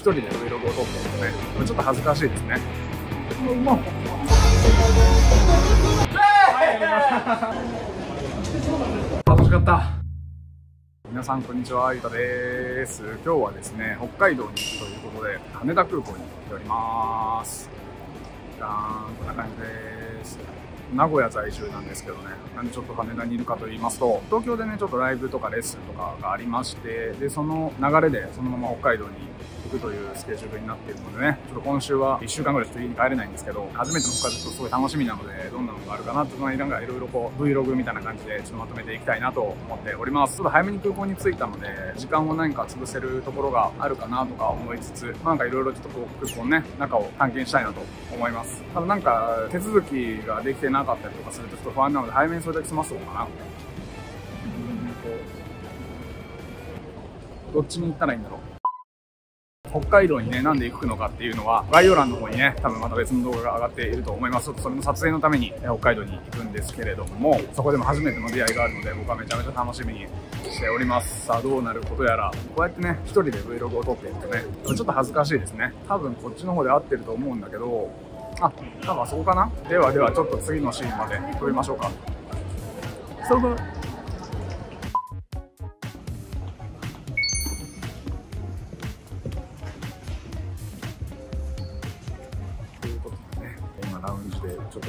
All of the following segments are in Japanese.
一人で Vlog を撮ってるとね、ちょっと恥ずかしいですね。楽しかった。皆さんこんにちは、ゆうたです。今日はですね、北海道に行くということで、羽田空港に来ております。じゃーん、こんな感じです。名古屋在住なんですけどね、なんでちょっと羽田にいるかと言いますと、東京でね、ちょっとライブとかレッスンとかがありまして、で、その流れでそのまま北海道に行くというスケジュールになっているのでね、ちょっと今週は1週間ぐらいちょっと家に帰れないんですけど、初めての北海道ちょっとすごい楽しみなので、どんなのがあるかなって、まあ、なんかいろいろこう、Vlog みたいな感じでちょっとまとめていきたいなと思っております。ちょっと早めに空港に着いたので、時間を何か潰せるところがあるかなとか思いつつ、なんかいろいろちょっとこう、空港ね、中を探検したいなと思います。ただなんか、手続きができてなかったりとかするとちょっと不安なので、早めにそれだけ済ませとこうかな。どっちに行ったらいいんだろう北海道にね、なんで行くのかっていうのは、概要欄の方にね、多分また別の動画が上がっていると思います。ちょっとそれの撮影のために北海道に行くんですけれども、そこでも初めての出会いがあるので、僕はめちゃめちゃ楽しみにしております。さあ、どうなることやら、こうやってね、一人で Vlog を撮っているとね、ちょっと恥ずかしいですね。多分こっちの方で合ってると思うんだけど、あ、多分あそこかな？ではでは、ちょっと次のシーンまで撮りましょうか。そこ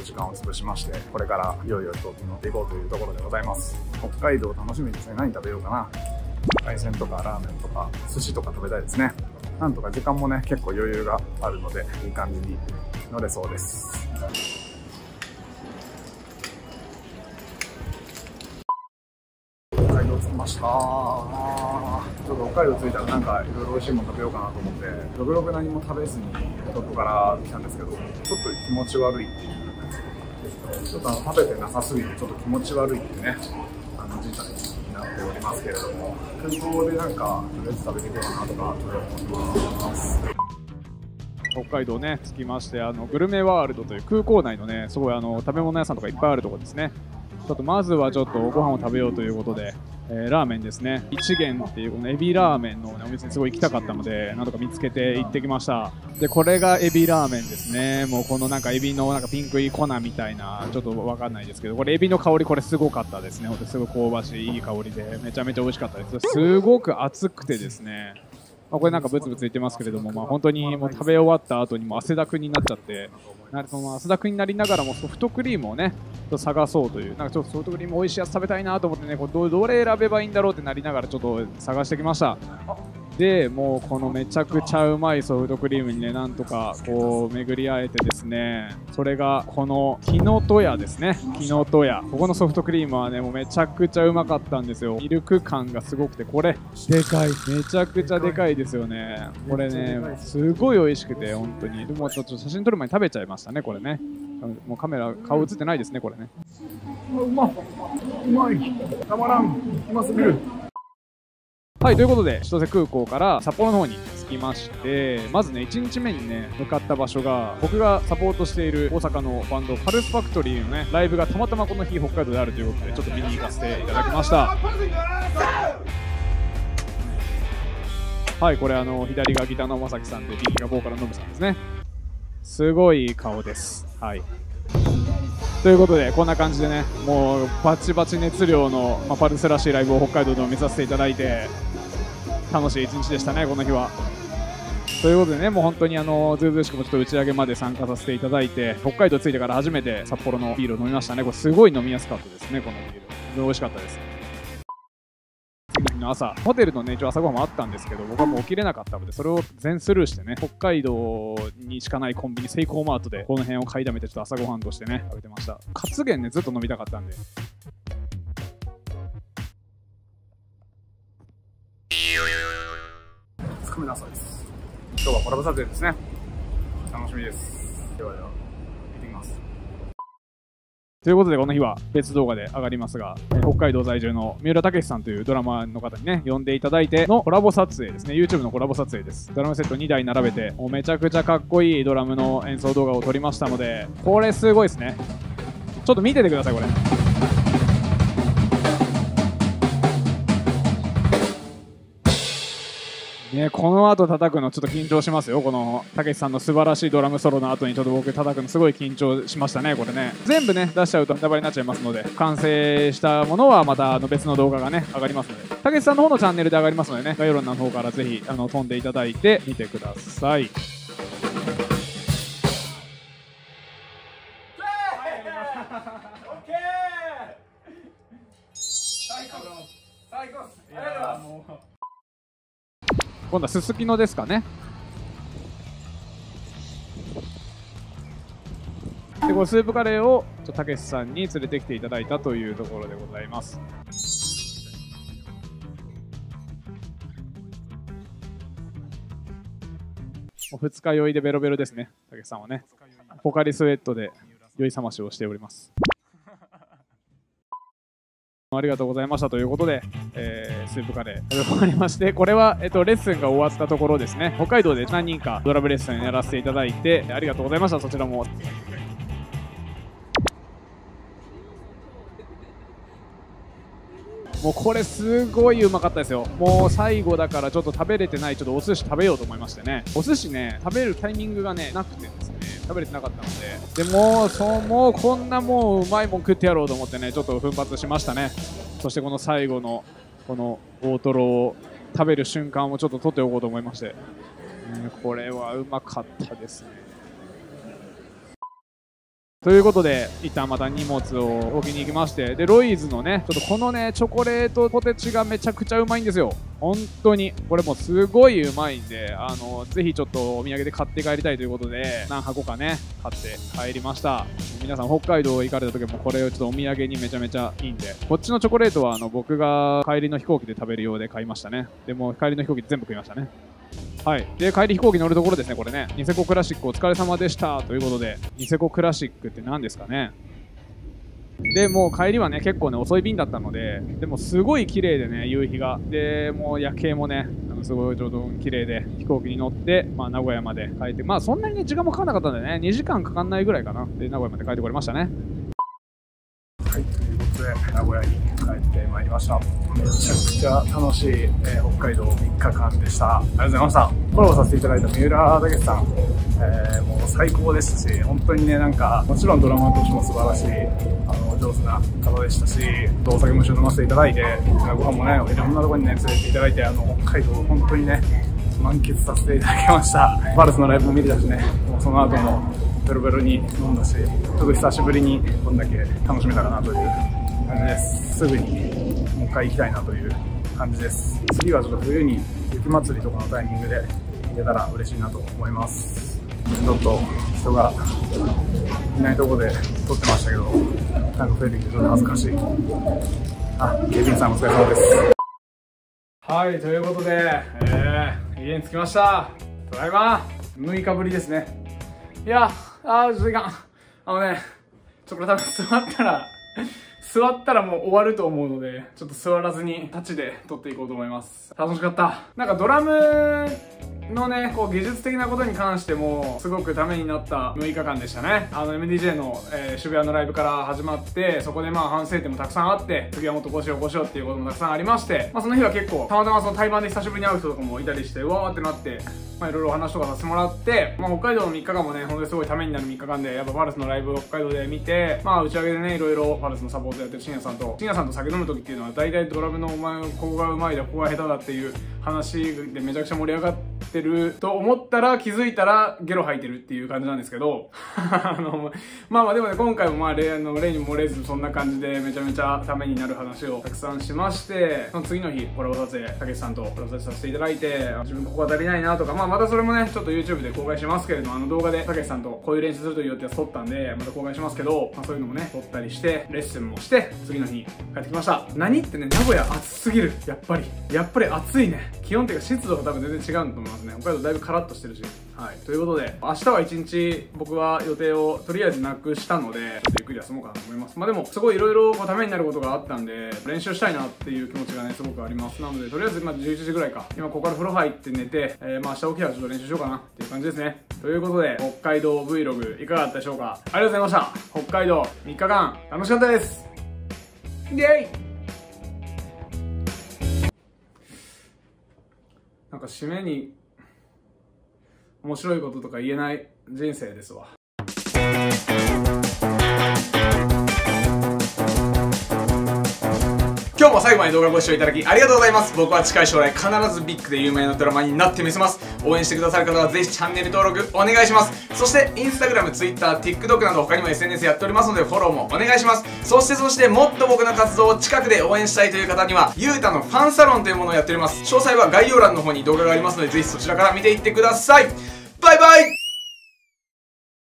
と時間を潰しまして、これからいよいよ飛行機に乗っていこうというところでございます。北海道楽しみですね。何食べようかな。海鮮とかラーメンとか寿司とか食べたいですね。なんとか時間もね、結構余裕があるので、いい感じに乗れそうです。北海道着きました。ちょっと北海道着いたらなんかいろいろ美味しいもの食べようかなと思って、ログログ何も食べずに東京から来たんですけど、ちょっと気持ち悪いっていう、ちょっとあの食べてなさすぎてちょっと気持ち悪いっていうね、あの事態になっておりますけれども、空港でなんかとりあえず食べていこうかなとか思います。北海道ね、着きまして、あの、グルメワールドという空港内のね、すごいあの、食べ物屋さんとかいっぱいあるところですね。ちょっとまずはちょっとご飯を食べようということで、えーラーメンですね。一元っていうこのエビラーメンの、ね、お店にすごい行きたかったので、なんとか見つけて行ってきました。で、これがエビラーメンですね。もうこのなんかエビのなんかピンクい粉みたいな、ちょっと分かんないですけど、これエビの香りこれすごかったですね。ほんとすごい香ばしいいい香りで、めちゃめちゃ美味しかったです。すごく熱くてですね、まあ、これなんかブツブツ言ってますけれども、まあ、本当にもう食べ終わった後にも汗だくになっちゃって、なんかその汗だくになりながらもソフトクリームをね、と探そうという、なんかちょっとソフトクリーム美味しいやつ食べたいなと思ってね、こうどどれ選べばいいんだろうってなりながらちょっと探してきました。で、もうこのめちゃくちゃうまいソフトクリームにね、なんとかこう巡り合えてですね、それがこの木の戸屋ですね。木の戸屋。ここのソフトクリームはね、もうめちゃくちゃうまかったんですよ。ミルク感がすごくて、これ、でかい。めちゃくちゃでかいですよね。これね、すごい美味しくて、本当に。でもちょっと写真撮る前に食べちゃいましたね、これね。もうカメラ、顔映ってないですね、これね。うまっうまいたまらんうますぎるはい、ということで、千歳空港から札幌の方に着きまして、まずね、1日目にね、向かった場所が、僕がサポートしている大阪のバンド、パルスファクトリーのね、ライブがたまたまこの日北海道であるということで、ちょっと見に行かせていただきました。はい、これあの、左がギターのまさきさんで、右がボーカルのノブさんですね。すごい顔です。はい。ということで、こんな感じでね、もうバチバチ熱量の、まあ、パルスらしいライブを北海道でも見させていただいて、楽しい一日でしたね、この日は。ということでね、もう本当にあの、ずうずうしくもちょっと打ち上げまで参加させていただいて、北海道着いてから初めて札幌のビールを飲みましたね。これすごい飲みやすかったですね、このビール。美味しかったです。の朝、ホテルのね、一応朝ごはんもあったんですけど、僕はもう起きれなかったので、それを全スルーしてね、北海道にしかないコンビニ、セイコーマートで、この辺を買いだめて、ちょっと朝ごはんとしてね、食べてました。カツゲンね、ずっと飲みたかったんで。つかみなさです今日はコラボ撮影ですね楽しみですではではということで、この日は別動画で上がりますが、北海道在住の三浦武さんというドラマの方にね、呼んでいただいてのコラボ撮影ですね、YouTube のコラボ撮影です。ドラムセット2台並べて、もうめちゃくちゃかっこいいドラムの演奏動画を撮りましたので、これすごいですね。ちょっと見ててください、これ。ね、この後叩くのちょっと緊張しますよ。この、たけしさんの素晴らしいドラムソロの後にちょっと僕叩くのすごい緊張しましたね、これね。全部ね、出しちゃうとネタバレになっちゃいますので、完成したものはまたあの別の動画がね、上がりますので、たけしさんの方のチャンネルで上がりますのでね、概要欄の方からぜひ、あの、飛んでいただいて見てください。今度はすすきのですかね。で、このスープカレーをたけしさんに連れてきていただいたというところでございます。もう二日酔いでベロベロですね、たけしさんはね。ポカリスエットで酔い覚ましをしております。ありがとうございましたということで、えースープカレー終わりまして、これは、えっと、レッスンが終わったところですね、北海道で何人かドラムレッスンやらせていただいて、ありがとうございました、そちらも。もうこれすごいうまかったですよ。もう最後だからちょっと食べれてないちょっとお寿司食べようと思いましてね。お寿司ね、食べるタイミングがね、なくてですね、食べれてなかったので。でもう、そう、もうこんなもううまいもん食ってやろうと思ってね、ちょっと奮発しましたね。そしてこの最後のこの大トロを食べる瞬間をちょっと撮っておこうと思いまして、うんこれはうまかったですね。ということで、一旦また荷物を置きに行きまして、で、ロイズのね、ちょっとこのね、チョコレートポテチがめちゃくちゃうまいんですよ。本当に。これもうすごいうまいんで、あの、ぜひちょっとお土産で買って帰りたいということで、何箱かね、買って帰りました。皆さん北海道行かれた時もこれをちょっとお土産にめちゃめちゃいいんで、こっちのチョコレートはあの僕が帰りの飛行機で食べるようで買いましたね。でも帰りの飛行機全部食いましたね。はい。で、帰り飛行機乗るところですね、これね。ニセコクラシックお疲れ様でした。ということで、ニセコクラシックって何ですかねで、もう帰りはね、結構ね、遅い便だったので、でもすごい綺麗でね、夕日が。で、もう夜景もね、あのすごいちょうど綺麗で、飛行機に乗って、まあ、名古屋まで帰って、まあ、そんなにね、時間もかかんなかったんでね、2時間かかんないぐらいかな。で、名古屋まで帰ってこれましたね。はい、ということで、名古屋にってまいりました。めちゃくちゃ楽しい、えー北海道3日間でした。ありがとうございました。コラボさせていただいた三浦武さん、えーもう最高でしたし、本当にね、なんか、もちろんドラマとしても素晴らしい、あの、上手な方でしたし、お酒も一緒に飲ませていただいて、ご飯もね、いろんなとこにね、連れていただいて、あの、北海道本当にね、満喫させていただきました。バルスのライブも見れたしね、もうその後もベロベロに飲んだし、ちょっと久しぶりにこんだけ楽しめたかなという感じです。すぐにもう一回行きたいなという感じです。次はちょっと冬に雪祭りとかのタイミングで行けたら嬉しいなと思います。ちょっと人がいないとこで撮ってましたけど、なんか増えてきてちょっと恥ずかしい。あ、警備員さんお疲れ様です。はい、ということで、えー、家に着きました。ただいま、6日ぶりですね。いや、あー、ちょっといかん。あのね、ちょっとこれ多分座ったら、座ったらもう終わると思うので、ちょっと座らずに立ちで撮っていこうと思います。楽しかった。なんかドラムのね、こう技術的なことに関しても、すごくためになった6日間でしたね。あの MDJ の、えー渋谷のライブから始まって、そこでまあ反省点もたくさんあって、次はもっとこうしようこうしようっていうこともたくさんありまして、まあその日は結構、たまたまその対バンで久しぶりに会う人とかもいたりして、うわーってなって、まあいろいろお話とかさせてもらって、まあ北海道の3日間もね、本当にすごいためになる3日間で、やっぱパルスのライブを北海道で見て、まあ打ち上げでね、いろいろパルスのサポートやってる深夜さんと、深夜さんと酒飲む時っていうのは、大体ドラムのお前、ここがうまいだ、ここが下手だっていう話でめちゃくちゃ盛り上がってると思ったら、気づいたらゲロ吐いてるっていう感じなんですけど、あの、まあまあでもね、今回もまあ例の例に漏れずそんな感じでめちゃめちゃためになる話をたくさんしまして、その次の日、コラボ撮影、たけしさんとコラボ撮影させていただいて、自分ここが足りないなとか、まあまたそれもね、ちょっと YouTube で公開しますけれども、あの動画でたけしさんとこういう練習するという予定は撮ったんで、また公開しますけど、まあそういうのもね、撮ったりして、レッスンもして、次の日帰ってきました。何ってね、名古屋暑すぎる。やっぱり。やっぱり暑いね。気温っていうか湿度が多分全然違うと思いますね。北海道だいぶカラッとしてるし。はい。ということで、明日は一日僕は予定をとりあえずなくしたので、ちょっとゆっくり休もうかなと思います。まあでも、すごいいろいろためになることがあったんで、練習したいなっていう気持ちがね、すごくあります。なので、とりあえず今11時ぐらいか。今ここから風呂入って寝て、えー、まあ明日起きたらちょっと練習しようかなっていう感じですね。ということで、北海道 Vlog いかがだったでしょうか？ありがとうございました。北海道3日間楽しかったです。イェイ締めに面白いこととか言えない人生ですわ。今日も最後まで動画ご視聴いただきありがとうございます。僕は近い将来必ずビッグで有名なドラマになってみせます。応援してくださる方はぜひチャンネル登録お願いします。そしてインスタグラム、ツイッター、TikTok など他にも SNS やっておりますのでフォローもお願いします。そしてそしてもっと僕の活動を近くで応援したいという方にはゆうたのファンサロンというものをやっております。詳細は概要欄の方に動画がありますのでぜひそちらから見ていってください。バイバイ